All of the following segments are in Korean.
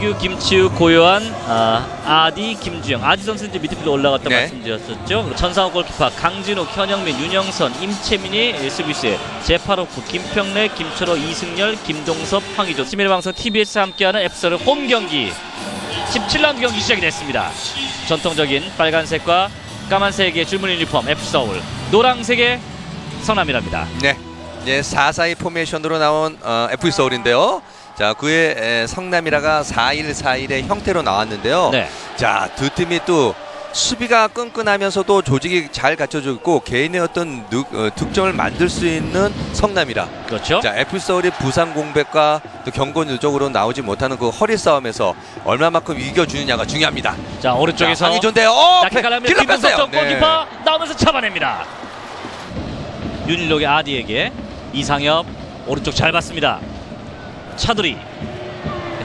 김진규, 김치우, 고요한, 아, 아디, 김주영. 아디 선수 이제 미드필드 올라갔다 네. 말씀드렸었죠. 전상욱 골키퍼, 강진욱, 현영민, 윤영선, 임채민이 수비수에 제파로프, 김평래, 김철호, 이승열, 김동섭, 황의조. 시민의 방송 TBS 함께하는 FC서울 홈 경기 17라운드 경기 시작이 됐습니다. 전통적인 빨간색과 까만색의 줄무늬 유니폼 FC서울, 노란색의 성남일화입니다. 네. 이제 4-4-2 포메이션으로 나온 어, FE 서울인데요. 자, 그의 에, 성남이라가 4-1-4-1의 형태로 나왔는데요. 네. 자, 두 팀이 또 수비가 끈끈하면서도 조직이 잘 갖춰져 있고 개인의 어떤 득, 어, 득점을 만들 수 있는 성남이라. 그렇죠. 자, FC 서울이 부상 공백과 또 경고 누적으로 나오지 못하는 그 허리 싸움에서 얼마만큼 이겨주느냐가 중요합니다. 자, 오른쪽에서 자, 좋은데요. 어, 김동섭 뺐어요. 네. 골키퍼 나오면서 잡아냅니다. 윤일록의 아디에게 이상협 오른쪽 잘 봤습니다. 차두리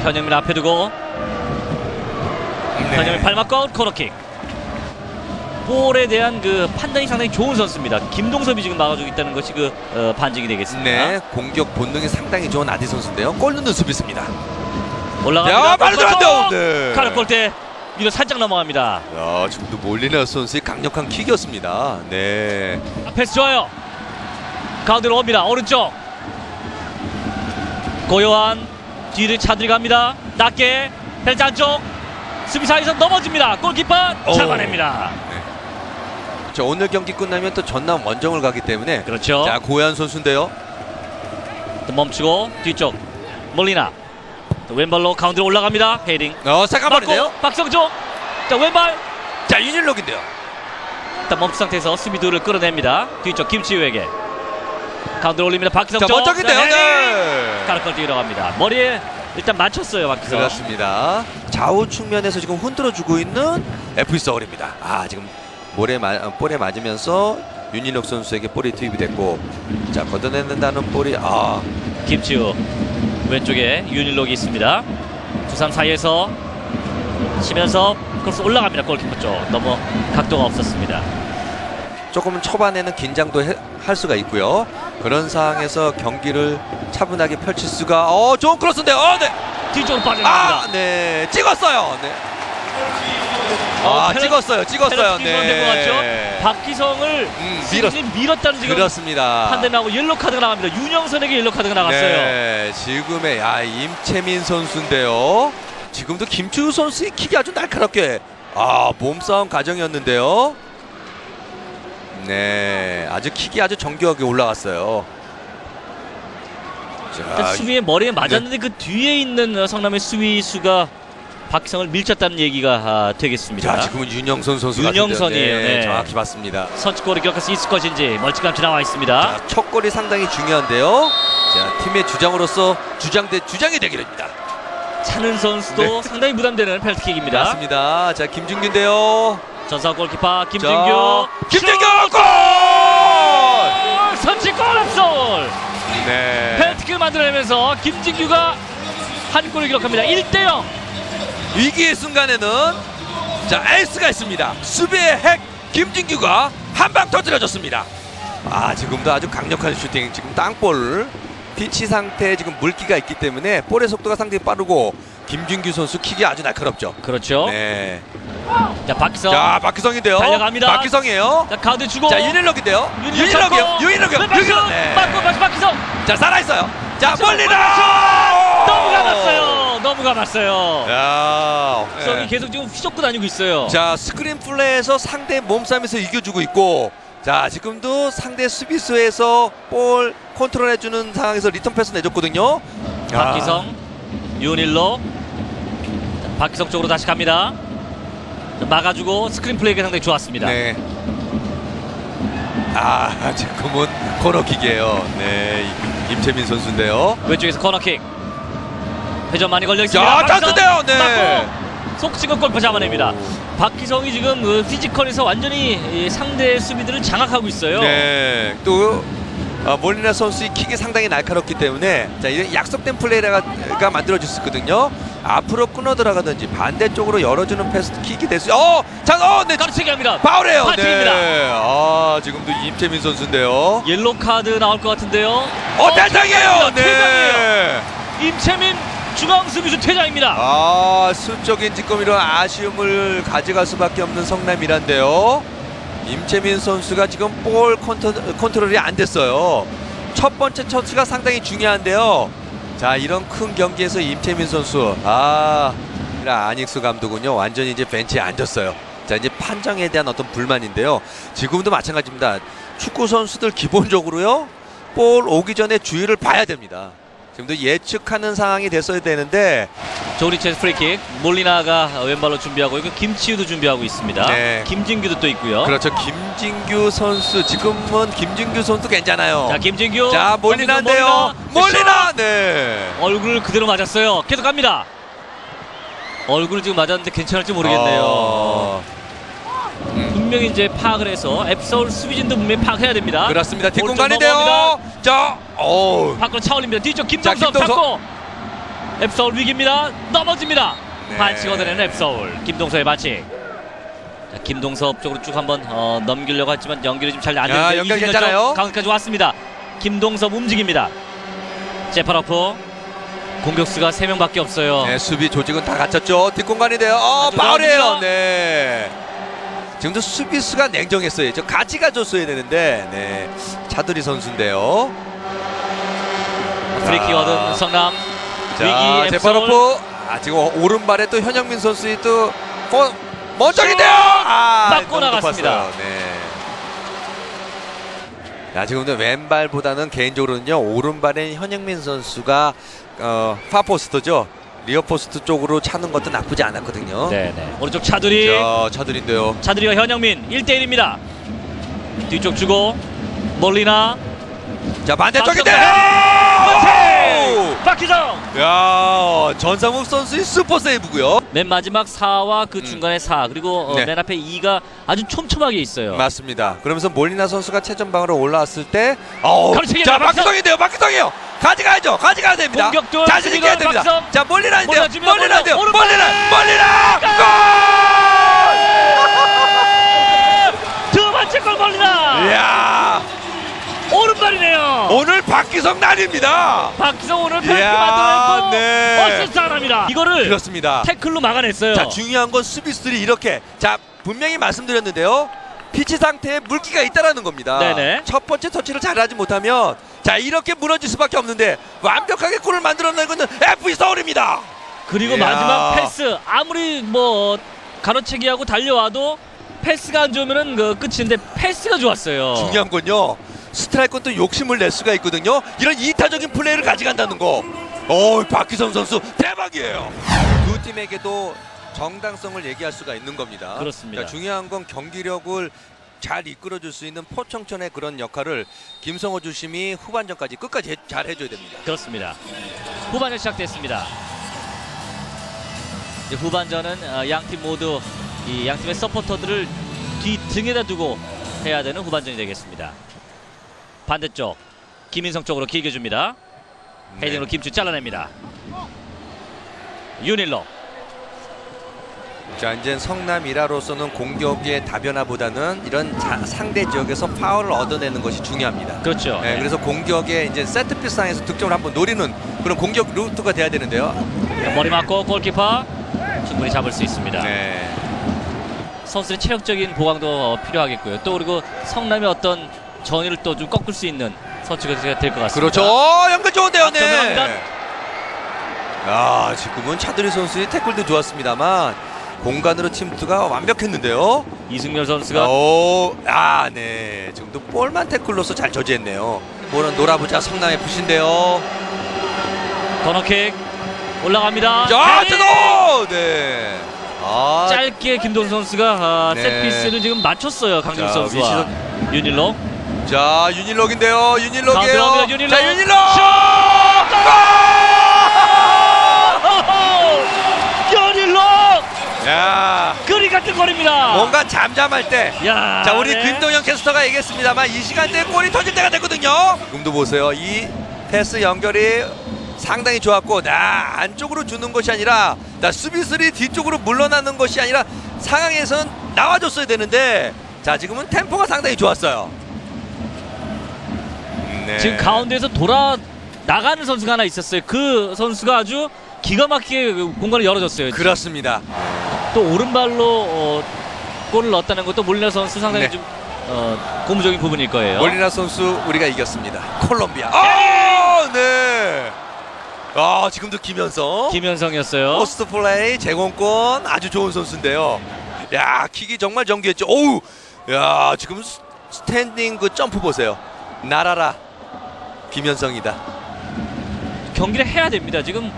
현영민 앞에 두고 네. 현영민 발 맞고 아웃 코너킥. 볼에 대한 그 판단이 상당히 좋은 선수입니다. 김동섭이 지금 막아주고 있다는 것이 그 어, 반증이 되겠습니다. 네, 공격 본능이 상당히 좋은 아디 선수인데요. 골 넣는 수비수입니다. 올라갑니다. 야, 빨리 골 들어간다. 네. 네. 가를 골대 위로 살짝 넘어갑니다. 야, 지금도 몰리나 선수의 강력한 킥이었습니다. 네. 아, 패스 좋아요. 가운데로 옵니다. 오른쪽. 고요한 뒤를 차들이 갑니다. 낮게 벨트 안쪽 수비 사이에서 넘어집니다. 골키퍼 오. 잡아냅니다. 자, 오늘 경기 끝나면 또 전남 원정을 가기 때문에 그렇죠. 자, 고현 선수인데요. 또 멈추고 뒤쪽 몰리나 또 왼발로 가운데로 올라갑니다. 헤딩. 어, 잠깐만요. 박성종. 자 왼발 자, 윤일록인데요. 일단 멈춘 상태에서 수비도를 끌어냅니다. 뒤쪽 김치우에게 가운데로 올립니다. 박성종. 자. 자, 헤딩. 네. 가르골 뛰러 갑니다. 머리에 일단 맞췄어요. 박기성. 그렇습니다. 좌우 측면에서 지금 흔들어 주고 있는 FC 서울입니다. 아, 지금 볼에 마, 어, 볼에 맞으면서 윤인혁 선수에게 볼이 투입이 됐고 자, 걷어내는다는 볼이 아, 김치우 왼쪽에 윤일록이 있습니다. 두 선수 사이에서 치면서 크로스 올라갑니다. 골키퍼 쪽 너무 각도가 없었습니다. 조금은 초반에는 긴장도 해- 할 수가 있고요. 그런 상황에서 경기를 차분하게 펼칠 수가 어, 좋은 크로스인데요. 어, 네. 뒤쪽으로 빠져나갑니다. 아, 네. 찍었어요. 네. 어, 아, 페널- 찍었어요. 찍었어요. 된것 같죠? 박희성을 음, 밀었, 밀었다는 지금 그렇습니다. 판단 나오고 옐로 카드가 나갑니다. 윤영선에게 옐로 카드가 나갔어요. 네, 지금의 야 임채민 선수인데요. 지금도 김추우 선수의 킥이 아주 날카롭게 아 몸싸움 과정이었는데요. 네, 아주 킥이 아주 정교하게 올라갔어요. 자, 수비의 머리에 맞았는데 그 뒤에 있는 어, 성남의 수비수가 박기성을 밀쳤다는 얘기가 아, 되겠습니다. 자 지금은 윤영선 선수가 윤영선이에요. 네, 네. 정확히 봤습니다. 선취골을 기록할 수 있을 것인지 멀찌감치 나와 있습니다. 자, 첫 골이 상당히 중요한데요. 자, 팀의 주장으로서 주장 대 주장이 되기입니다. 차는 선수도 네. 상당히 부담되는 펠트킥입니다. 맞습니다. 자, 김준규인데요. 전사 골키퍼 자, 김진규 김준규 골! 슛! 선취골 앞솔 네. 펠트킥을 만들어내면서 김진규가 한 골을 기록합니다. 1대0 위기의 순간에는 자 에이스가 있습니다. 수비의 핵 김진규가 한 방 터뜨려줬습니다. 아 지금도 아주 강력한 슈팅. 지금 땅볼 피치 상태에 지금 물기가 있기 때문에 볼의 속도가 상당히 빠르고 김진규 선수 킥이 아주 날카롭죠. 그렇죠. 네. 자 박희성 자 박희성인데요. 달려갑니다. 박희성이에요. 자 가운데 주고 자. 왼발 슛! 윤일록. 네. 맞고 다시 박희성 자 살아 있어요. 자 박희성 몰리나. 너무 감았어요. 너무 감았어요. 야. 성이 네. 계속 지금 휘젓고 다니고 있어요. 자 스크린 플레이에서 상대 몸싸움에서 이겨주고 있고 자 지금도 상대 수비수에서 볼 컨트롤해주는 상황에서 리턴 패스 내줬거든요 박희성, 윤일록, 자, 박희성 쪽으로 다시 갑니다. 자, 막아주고 스크린 플레이가 상당히 좋았습니다. 네. 아 지금은 코너킥이에요 네 이- 임채민 선수인데요 왼쪽에서 코너킥. 회전 많이 걸려 있습니다. 자 박희성 찬스인데요 네 속 찍어 골키퍼 잡아냅니다. 박희성이 지금 그 피지컬에서 완전히 이 상대 수비들을 장악하고 있어요. 네, 또 어, 몰리나 선수의 킥이 상당히 날카롭기 때문에 자 이런 약속된 플레이가 가 만들어질 수 있거든요. 앞으로 끊어 들어가든지 반대쪽으로 열어주는 패스 킥이 될 수. 어, 자, 어, 네, 가로채기 합니다. 파울이에요. 파팅입니다. 네, 아 지금도 임채민 선수인데요. 옐로 카드 나올 것 같은데요. 어, 퇴장이에요. 퇴장이에요. 네. 임채민 중앙 수비수 퇴장입니다. 아 수적인 뒷거미로 아쉬움을 가져갈 수밖에 없는 성남일환데요. 임채민 선수가 지금 볼 컨트, 컨트롤 이 안 됐어요. 첫 번째 터치가 상당히 중요한데요. 자 이런 큰 경기에서 임채민 선수 아 안익수 감독은요 완전히 이제 벤치에 앉았어요. 자 이제 판정에 대한 어떤 불만인데요. 지금도 마찬가지입니다. 축구 선수들 기본적으로요 볼 오기 전에 주의를 봐야 됩니다. 지금도 예측하는 상황이 됐어야 되는데 조리체스 프리킥 몰리나가 왼발로 준비하고 있고 김치우도 준비하고 있습니다. 네. 김진규도 또 있고요. 그렇죠. 김진규 선수 지금은 김진규 선수 괜찮아요. 자 김진규. 자 몰리나인데요. 몰리나. 몰리나. 네. 얼굴을 그대로 맞았어요. 계속 갑니다. 얼굴을 지금 맞았는데 괜찮을지 모르겠네요. 어, 분명히 이제 파악을 해서 앱서울 수비진도 분명히 파악해야 됩니다. 그렇습니다. 뒷공간인데요. 자, 어. 밖으로 차 올립니다. 뒤쪽 김동섭 자, 김동섭. 잡고 앱서울 위기입니다. 넘어집니다. 네. 반칙 얻어내는 앱서울. 김동섭의 반칙. 자, 김동섭 쪽으로 쭉 한번 어, 넘기려고 했지만 연결이 좀 잘안 야, 되는데 연결 괜찮아요? 쪽 가운데까지 왔습니다. 김동섭 움직입니다. 제파로프 공격수가 3명밖에 없어요. 네, 수비 조직은 다 갖췄죠. 뒷공간인데요. 어, 아주 파울이에요. 좋아합니다. 네. 지금도 수비수가 냉정했어요. 저 같이 가줬어야 되는데, 네. 차두리 선수인데요. 프리킥 자. 얻은 성남 자, 제파로프. 아, 지금 오른발에 또 현영민 선수의 또 어, 먼저인데요. 아, 맞고 나갔습니다. 네. 야, 지금도 왼발보다는 개인적으로는요 오른발엔 현영민 선수가 어, far post죠 rear post 쪽으로 차는 것도 나쁘지 않았거든요. 네네. 오른쪽 차두리 자, 차두린데요. 차두리와 현영민 1대1입니다. 뒤쪽 주고 몰리나 자, 반대쪽인데요. 박희성 야, 전상욱 선수의 슈퍼 세이브고요. 맨 마지막 4와 그 음. 중간에 4 그리고 어, 네. 맨 앞에 2가 아주 촘촘하게 있어요. 맞습니다. 그러면서 몰리나 선수가 최전방으로 올라왔을 때, 어, 가로채기야, 자, 박희성! 박희성인데요, 박희성이요. 가져가야죠, 가져가야 됩니다. 공격도 자신 있게 해야 됩니다. 박희성! 자, 몰리나인데요, 몰라, 주면 몰리나인데요, 몰라, 몰리나, 몰리나, 두 번째 골 골! 몰리나 이야, 오늘 박희성 날입니다. 박희성 오늘 페널티 이야, 만들어냈고 네. 어시스트 하나입니다. 이거를 그렇습니다. 태클로 막아냈어요. 자, 중요한 건 수비수들이 이렇게, 자, 분명히 말씀드렸는데요. 피치 상태에 물기가 있다라는 겁니다. 네네. 첫 번째 터치를 잘하지 못하면 자 이렇게 무너질 수밖에 없는데 완벽하게 골을 만들어내는 것은 FC 서울입니다. 그리고 이야. 마지막 패스 아무리 뭐 가로채기하고 달려와도 패스가 안 좋으면은 그 끝인데 패스가 좋았어요. 중요한 건요. 스트라이크는 또 욕심을 낼 수가 있거든요. 이런 이타적인 플레이를 가져간다는 거. 어, 박기성 선수 대박이에요. 두 팀에게도 정당성을 얘기할 수가 있는 겁니다. 그렇습니다. 자, 중요한 건 경기력을 잘 이끌어줄 수 있는 포청천의 그런 역할을 김성호 주심이 후반전까지 끝까지 해- 잘 해줘야 됩니다. 그렇습니다. 후반전 시작됐습니다. 이제 후반전은 어, 양팀 모두 이 양팀의 서포터들을 뒤 등에다 두고 해야 되는 후반전이 되겠습니다. 반대쪽 김인성 쪽으로 길게 줍니다. 네. 헤딩으로 김추 잘라냅니다. 윤일로 자 이제 성남 이라로서는 공격의 다변화보다는 이런 자- 상대 지역에서 파울을 얻어내는 것이 중요합니다. 그렇죠. 네, 네. 그래서 공격의 이제 세트피스 상에서 득점을 한번 노리는 그런 공격 루트가 돼야 되는데요. 머리 맞고 골키퍼 충분히 잡을 수 있습니다. 네. 선수의 체력적인 보강도 어, 필요하겠고요. 또 그리고 성남의 어떤 전위를 또 좀 꺾을 수 있는 선수가 될 것 같습니다. 그렇죠. 어, 연결 좋은데요, 네. 야, 지금은 차두리 선수의 태클도 좋았습니다만 공간으로 침투가 완벽했는데요. 이승열 선수가 오, 아, 네. 지금도 볼만 태클로서 잘 저지했네요. 볼은 놀아보자 성남의 푸신데요. 더너킥 올라갑니다. 자! 뜨거! 네. 아, 짧게 김동 선수가 아, 네. 세트피스를 지금 맞췄어요. 자, 선수와 윤일로. 자. 가운데로 갑니다, 윤일록. 자, 윤일록! 윤일로 야, 그리 같은 거리입니다. 뭔가 잠잠할 때 야, 자 우리 네. 김동현 캐스터가 얘기했습니다만 이 시간대에 골이 터질 때가 됐거든요 지금도 보세요 이 패스 연결이 상당히 좋았고 나 안쪽으로 주는 것이 아니라 나 수비수들이 뒤쪽으로 물러나는 것이 아니라 상황에선 나와줬어야 되는데 자 지금은 템포가 상당히 좋았어요 네. 지금 가운데에서 돌아 나가는 선수가 하나 있었어요. 그 선수가 아주 기가 막히게 그 공간을 열어줬어요. 그렇습니다. 또 오른발로 어, 골을 넣었다는 것도 몰리나 선수 상당히 네. 좀 어, 고무적인 부분일 거예요. 몰리나 선수 우리가 이겼습니다. 콜롬비아. 아, 네. 아, 지금도 김현성. 김현성이었어요. 포스트 플레이 제공권 아주 좋은 선수인데요. 야, 킥이 정말 정교했죠. 오우. 야, 지금 스- 스탠딩 그 점프 보세요. 날아라. 김현성이다. 경기를 해야 됩니다. 지금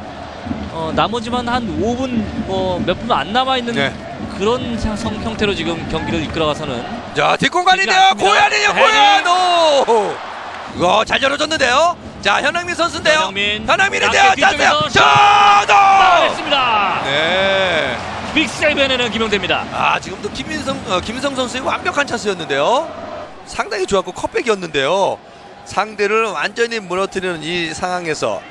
어, 나머지만 한 5분 뭐 몇 분 안 남아 있는 네. 그런 상- 성 형태로 지금 경기를 이끌어가서는 자, 뒷공간인데요. 헤딩. 고현. 오. 이거 잘 열어줬는데요. 자, 현영민 선수인데요. 현영민. 현영민인데요. 낮게 자, 뒤쪽에서 자, 자, 막아냈습니다. 네. 빅 세이브 해내는 김용대입니다. 아 지금도 김민성 어, 김성 선수의 완벽한 찬스였는데요. 상당히 좋았고 컵백이었는데요. 상대를 완전히 무너뜨리는 이 상황에서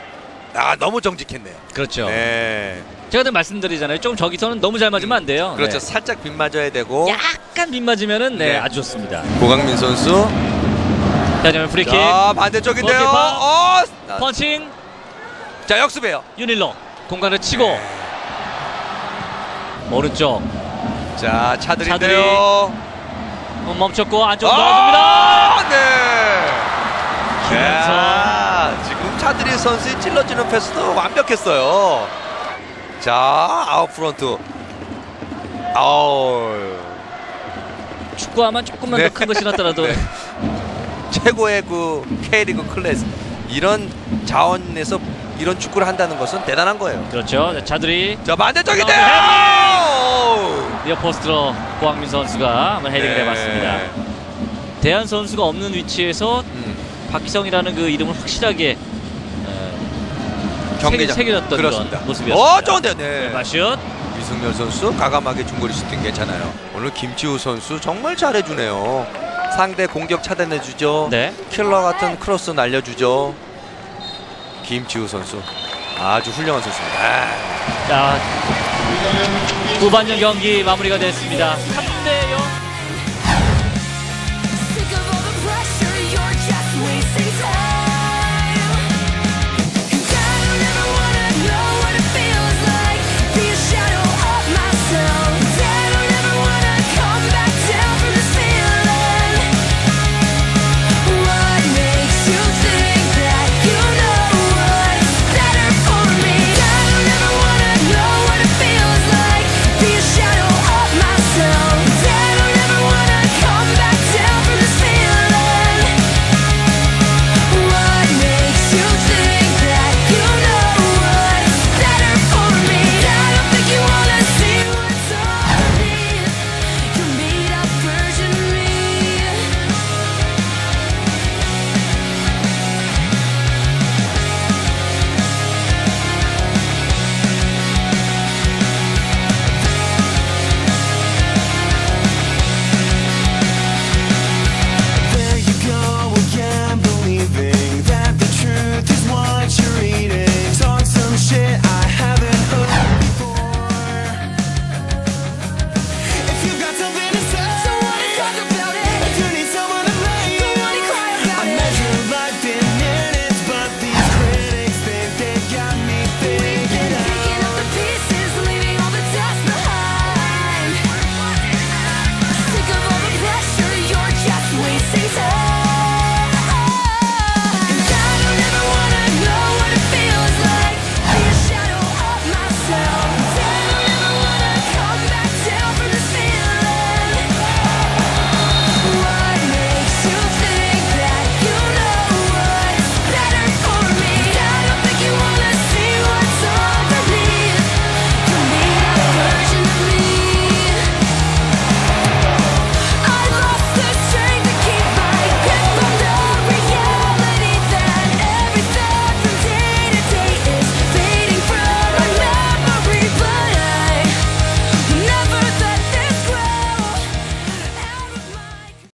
아 너무 정직했네요. 그렇죠. 네. 제가 늘 말씀드리잖아요. 좀 저기서는 너무 잘 맞으면 안 돼요. 그렇죠. 네. 살짝 빗 맞아야 되고. 약간 빗 맞으면은 네, 네. 아주 좋습니다. 고강민 선수. 다시면 프리킥, 자 반대쪽인데요. 어. 아, 펀칭, 자 역습이에요. 윤일록 공간을 치고 네. 오른쪽 자 차두리. 차두린데요. 어, 멈췄고 안쪽으로 아, 넣어줍니다. 네. 김현성. 야, 차두리 선수의 찔러주는 패스도 완벽했어요. 자, out front. 아우, 축구하면 조금만 네. 더큰거 신었더라도 네. 최고의 그 K리그 클래식. 이런 자원에서 이런 축구를 한다는 것은 대단한 거예요. 그렇죠. 자, 차두리 자, 반대쪽인데요. rear post로 고요한 선수가 한번 헤딩을 네. 해봤습니다. 대한 선수가 없는 위치에서 음, 박희성이라는 그 이름을 확실하게 어, 경기장. 새겨- 새겨졌던 그렇습니다. 그런 모습이었습니다. 어, 좋은데요. 네. 마슛 이승열 선수 과감하게 중거리 슈팅 괜찮아요. 오늘 김지우 선수 정말 잘해주네요. 상대 공격 차단해주죠. 네. 킬러 같은 크로스 날려주죠. 김지우 선수 아주 훌륭한 선수입니다. 아, 자 후반전 경기 마무리가 됐습니다.